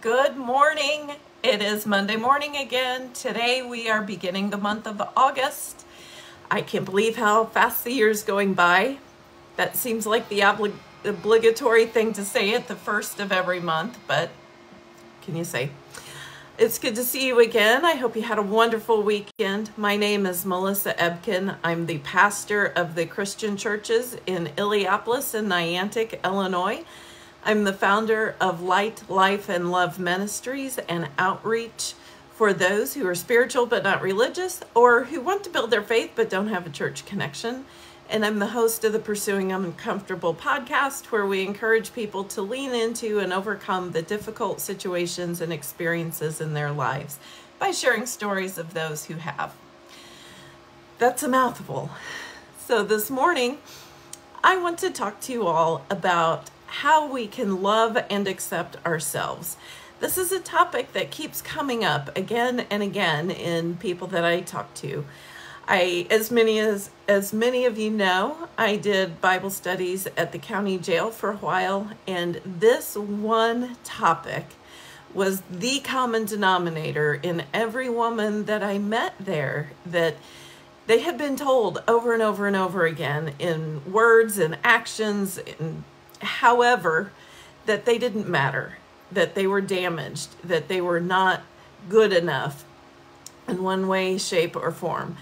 Good morning. It is Monday morning again. Today we are beginning the month of August. I can't believe how fast the year is going by. That seems like the oblig obligatory thing to say at the first of every month, but can you say? It's good to see you again. I hope you had a wonderful weekend. My name is Melissa Ebken. I'm the pastor of the Christian churches in Illiopolis and Niantic, Illinois. I'm the founder of Light, Life, and Love Ministries and Outreach for those who are spiritual but not religious or who want to build their faith but don't have a church connection. And I'm the host of the Pursuing Uncomfortable podcast, where we encourage people to lean into and overcome the difficult situations and experiences in their lives by sharing stories of those who have. That's a mouthful. So this morning, I want to talk to you all about how we can love and accept ourselves. This is a topic that keeps coming up again and again in people that I talk to. I, as many as as many of you know, I did Bible studies at the county jail for a while, and this one topic was the common denominator in every woman that I met there that they had been told over and over and over again in words and actions and however, that they didn't matter, that they were damaged, that they were not good enough in one way, shape, or form.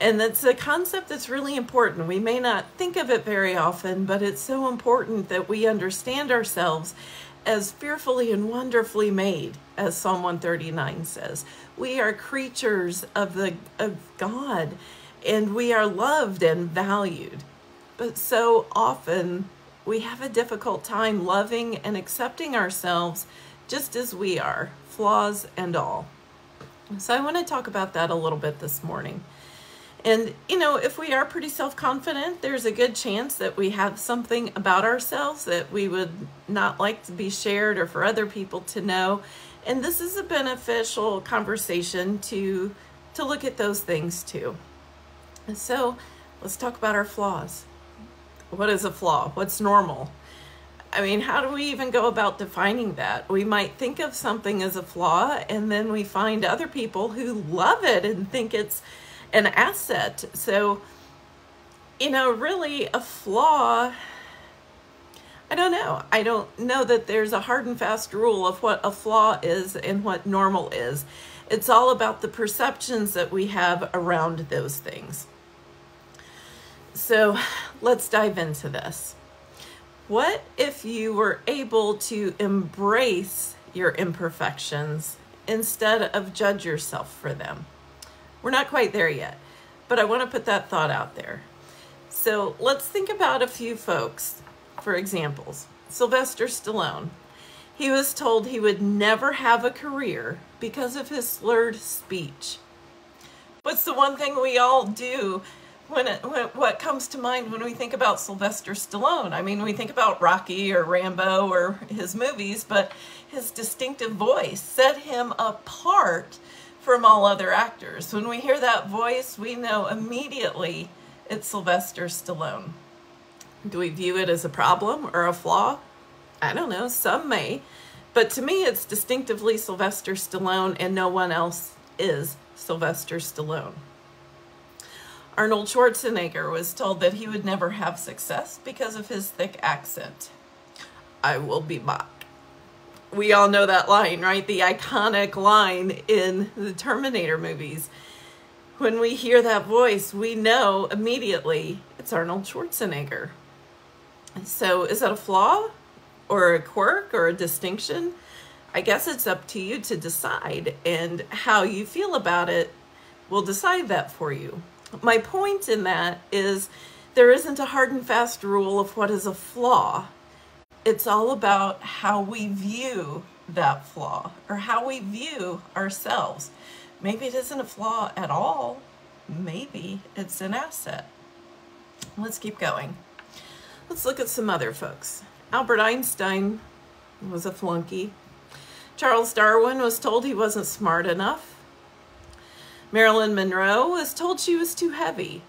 And that's a concept that's really important. We may not think of it very often, but it's so important that we understand ourselves as fearfully and wonderfully made, as Psalm 139 says. We are creatures of the of God, and we are loved and valued. But so often we have a difficult time loving and accepting ourselves just as we are, flaws and all. So I want to talk about that a little bit this morning. And, you know, if we are pretty self confident, there's a good chance that we have something about ourselves that we would not like to be shared or for other people to know. And this is a beneficial conversation to, to look at those things too. And so let's talk about our flaws. What is a flaw? What's normal? I mean, how do we even go about defining that? We might think of something as a flaw, and then we find other people who love it and think it's an asset. So, you know, really a flaw, I don't know. I don't know that there's a hard and fast rule of what a flaw is and what normal is. It's all about the perceptions that we have around those things. So let's dive into this. What if you were able to embrace your imperfections instead of judge yourself for them? We're not quite there yet, but I want to put that thought out there. So let's think about a few folks, for examples. Sylvester Stallone. He was told he would never have a career because of his slurred speech. What's the one thing we all do when, it, when what comes to mind when we think about Sylvester Stallone. I mean, we think about Rocky or Rambo or his movies, but his distinctive voice set him apart from all other actors. When we hear that voice, we know immediately it's Sylvester Stallone. Do we view it as a problem or a flaw? I don't know, some may. But to me, it's distinctively Sylvester Stallone, and no one else is Sylvester Stallone. Arnold Schwarzenegger was told that he would never have success because of his thick accent. I will be back. We all know that line, right? The iconic line in the Terminator movies. When we hear that voice, we know immediately it's Arnold Schwarzenegger. So, is that a flaw or a quirk or a distinction? I guess it's up to you to decide, and how you feel about it will decide that for you my point in that is there isn't a hard and fast rule of what is a flaw. It's all about how we view that flaw or how we view ourselves. Maybe it isn't a flaw at all. Maybe it's an asset. Let's keep going. Let's look at some other folks. Albert Einstein was a flunky. Charles Darwin was told he wasn't smart enough. Marilyn Monroe was told she was too heavy.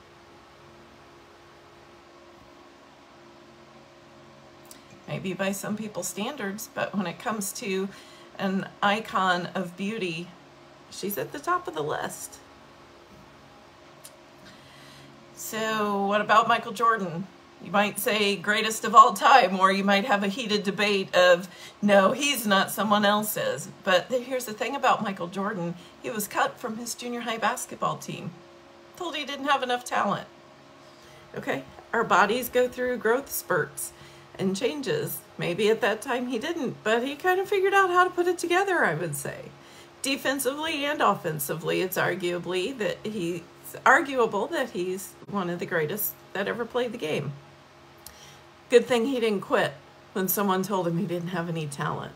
Maybe by some people's standards, but when it comes to an icon of beauty, she's at the top of the list. So what about Michael Jordan? You might say greatest of all time, or you might have a heated debate of, no, he's not, someone else is. But here's the thing about Michael Jordan. He was cut from his junior high basketball team. Told he didn't have enough talent. Okay, our bodies go through growth spurts and changes. Maybe at that time he didn't, but he kind of figured out how to put it together, I would say. Defensively and offensively, it's arguably that he's arguable that he's one of the greatest that ever played the game. Good thing he didn't quit when someone told him he didn't have any talent.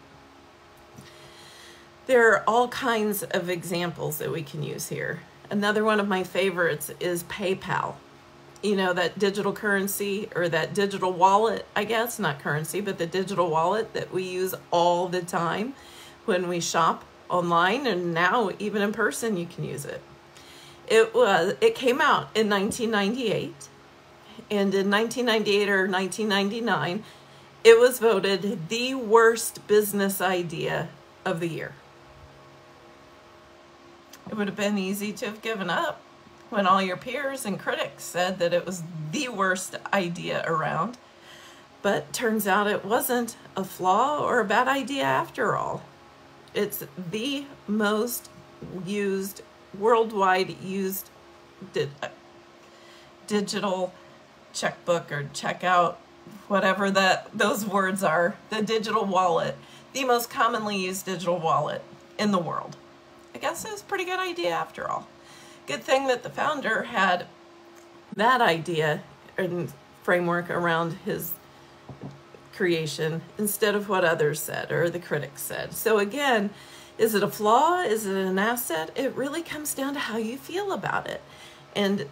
There are all kinds of examples that we can use here. Another one of my favorites is PayPal. You know, that digital currency or that digital wallet, I guess, not currency, but the digital wallet that we use all the time when we shop online and now even in person you can use it. It was it came out in 1998 and in 1998 or 1999, it was voted the worst business idea of the year. It would have been easy to have given up when all your peers and critics said that it was the worst idea around. But turns out it wasn't a flaw or a bad idea after all. It's the most used, worldwide used di uh, digital checkbook or checkout, whatever that those words are, the digital wallet, the most commonly used digital wallet in the world. I guess it was a pretty good idea after all. Good thing that the founder had that idea and framework around his creation instead of what others said or the critics said. So again, is it a flaw? Is it an asset? It really comes down to how you feel about it. And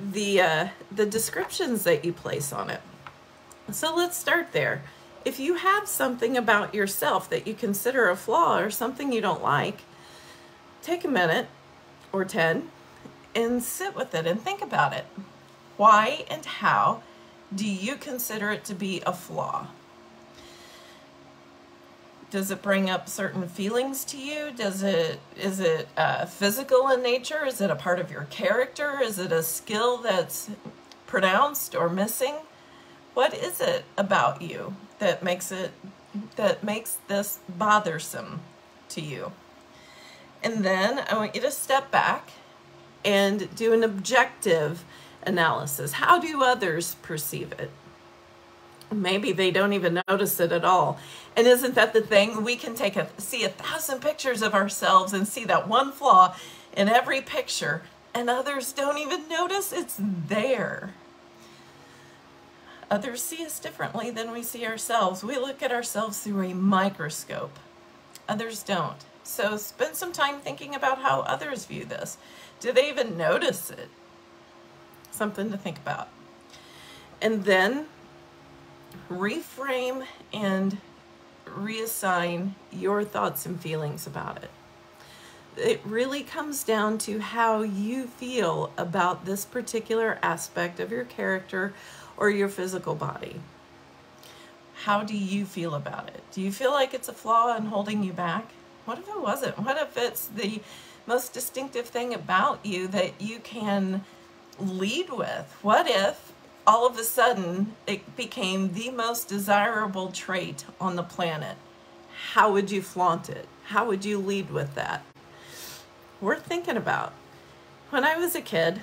the, uh, the descriptions that you place on it. So let's start there. If you have something about yourself that you consider a flaw or something you don't like, take a minute or 10 and sit with it and think about it. Why and how do you consider it to be a flaw? Does it bring up certain feelings to you? Does it is it uh, physical in nature? Is it a part of your character? Is it a skill that's pronounced or missing? What is it about you that makes it that makes this bothersome to you? And then i want you to step back and do an objective analysis. How do others perceive it maybe they don't even notice it at all. And isn't that the thing? We can take a see a thousand pictures of ourselves and see that one flaw in every picture, and others don't even notice it's there. Others see us differently than we see ourselves. We look at ourselves through a microscope. Others don't. So spend some time thinking about how others view this. Do they even notice it? Something to think about. And then reframe and reassign your thoughts and feelings about it. It really comes down to how you feel about this particular aspect of your character or your physical body. How do you feel about it? Do you feel like it's a flaw and holding you back? What if it wasn't? What if it's the most distinctive thing about you that you can lead with? What if all of a sudden it became the most desirable trait on the planet. How would you flaunt it? How would you lead with that? Worth thinking about. When I was a kid,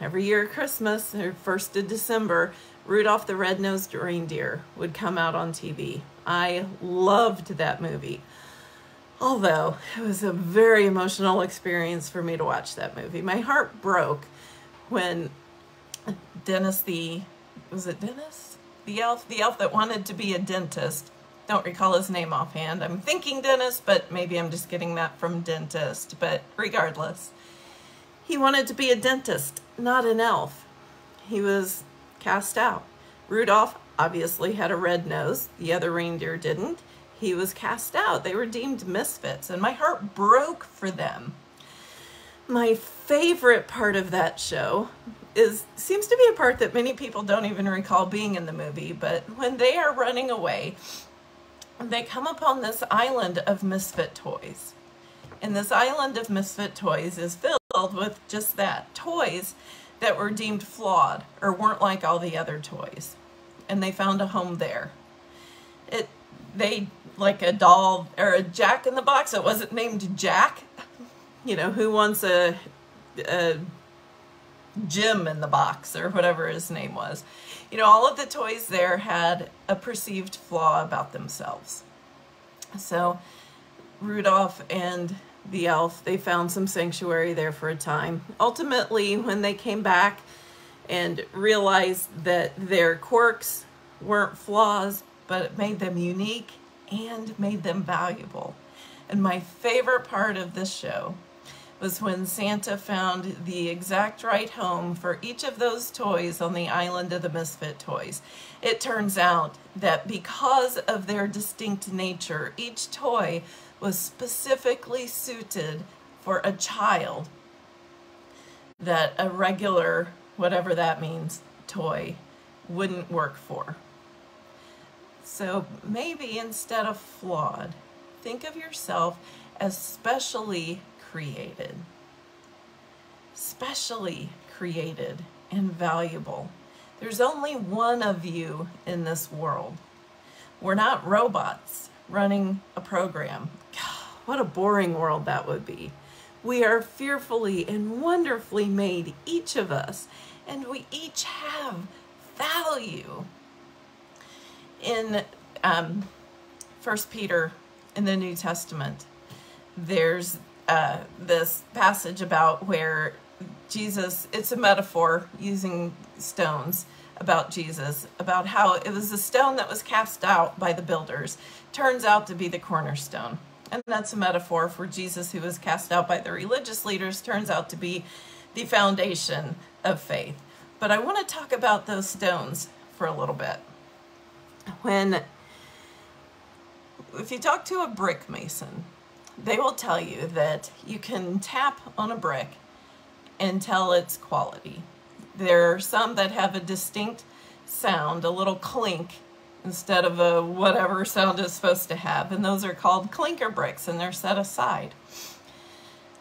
every year at Christmas, or 1st of December, Rudolph the Red-Nosed Reindeer would come out on TV. I loved that movie. Although it was a very emotional experience for me to watch that movie. My heart broke when Dennis the, was it Dennis? The elf, the elf that wanted to be a dentist. Don't recall his name offhand. I'm thinking Dennis, but maybe I'm just getting that from dentist. But regardless, he wanted to be a dentist, not an elf. He was cast out. Rudolph obviously had a red nose. The other reindeer didn't. He was cast out. They were deemed misfits, and my heart broke for them. My favorite part of that show is seems to be a part that many people don't even recall being in the movie, but when they are running away they come upon this island of misfit toys. And this island of misfit toys is filled with just that toys that were deemed flawed or weren't like all the other toys. And they found a home there. It they like a doll or a jack in the box. It wasn't named Jack. You know, who wants a, a Jim in the box or whatever his name was. You know, all of the toys there had a perceived flaw about themselves. So Rudolph and the elf, they found some sanctuary there for a time. Ultimately, when they came back and realized that their quirks weren't flaws, but it made them unique and made them valuable. And my favorite part of this show was when Santa found the exact right home for each of those toys on the island of the Misfit Toys. It turns out that because of their distinct nature, each toy was specifically suited for a child that a regular, whatever that means, toy wouldn't work for. So maybe instead of flawed, think of yourself as specially created. Specially created and valuable. There's only one of you in this world. We're not robots running a program. God, what a boring world that would be. We are fearfully and wonderfully made, each of us, and we each have value. In um, First Peter in the New Testament, there's uh, this passage about where Jesus, it's a metaphor using stones about Jesus, about how it was a stone that was cast out by the builders, turns out to be the cornerstone. And that's a metaphor for Jesus, who was cast out by the religious leaders, turns out to be the foundation of faith. But I want to talk about those stones for a little bit. When, if you talk to a brick mason, they will tell you that you can tap on a brick and tell its quality. There are some that have a distinct sound, a little clink, instead of a whatever sound it's supposed to have. And those are called clinker bricks and they're set aside.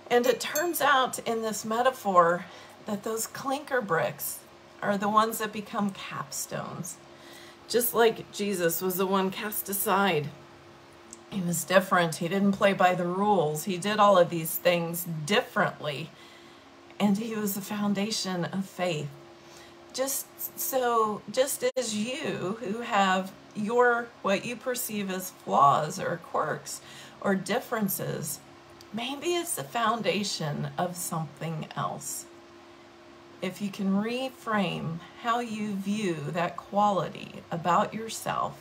And it turns out in this metaphor that those clinker bricks are the ones that become capstones. Just like Jesus was the one cast aside. He was different. He didn't play by the rules. He did all of these things differently and he was the foundation of faith. Just so, just as you who have your, what you perceive as flaws or quirks or differences, maybe it's the foundation of something else. If you can reframe how you view that quality about yourself,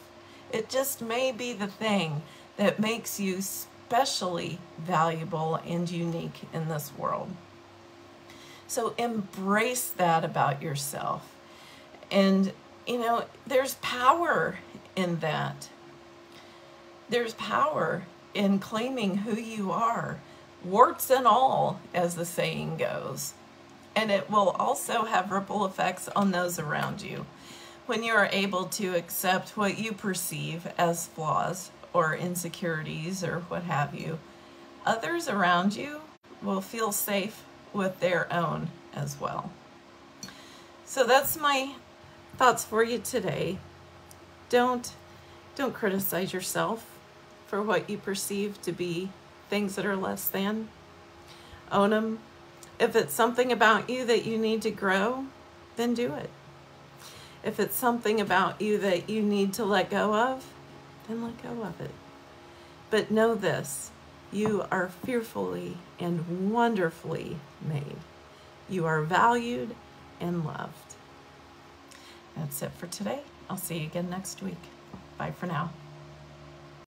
it just may be the thing that makes you specially valuable and unique in this world. So embrace that about yourself. And, you know, there's power in that. There's power in claiming who you are, warts and all, as the saying goes. And it will also have ripple effects on those around you. When you are able to accept what you perceive as flaws or insecurities or what have you, others around you will feel safe with their own as well. So that's my thoughts for you today. Don't don't criticize yourself for what you perceive to be things that are less than. Own them. If it's something about you that you need to grow, then do it. If it's something about you that you need to let go of, then let go of it. But know this you are fearfully and wonderfully made. You are valued and loved. That's it for today. I'll see you again next week. Bye for now.